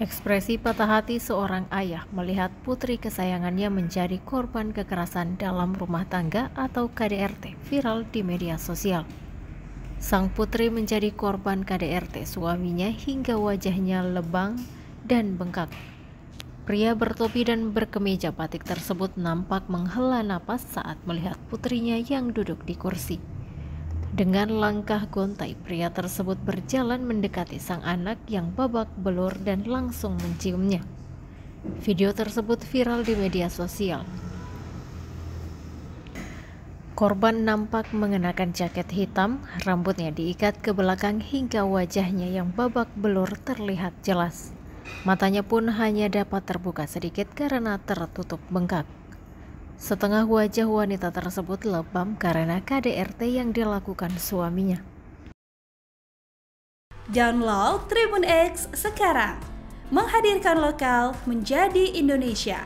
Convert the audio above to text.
Ekspresi patah hati seorang ayah melihat putri kesayangannya menjadi korban kekerasan dalam rumah tangga atau KDRT viral di media sosial. Sang putri menjadi korban KDRT suaminya hingga wajahnya lebang dan bengkak. Pria bertopi dan berkemeja batik tersebut nampak menghela napas saat melihat putrinya yang duduk di kursi. Dengan langkah gontai, pria tersebut berjalan mendekati sang anak yang babak belur dan langsung menciumnya. Video tersebut viral di media sosial. Korban nampak mengenakan jaket hitam, rambutnya diikat ke belakang hingga wajahnya yang babak belur terlihat jelas. Matanya pun hanya dapat terbuka sedikit karena tertutup bengkak. Setengah wajah wanita tersebut lebam karena KDRT yang dilakukan suaminya. Download Tribun X sekarang, menghadirkan lokal menjadi Indonesia.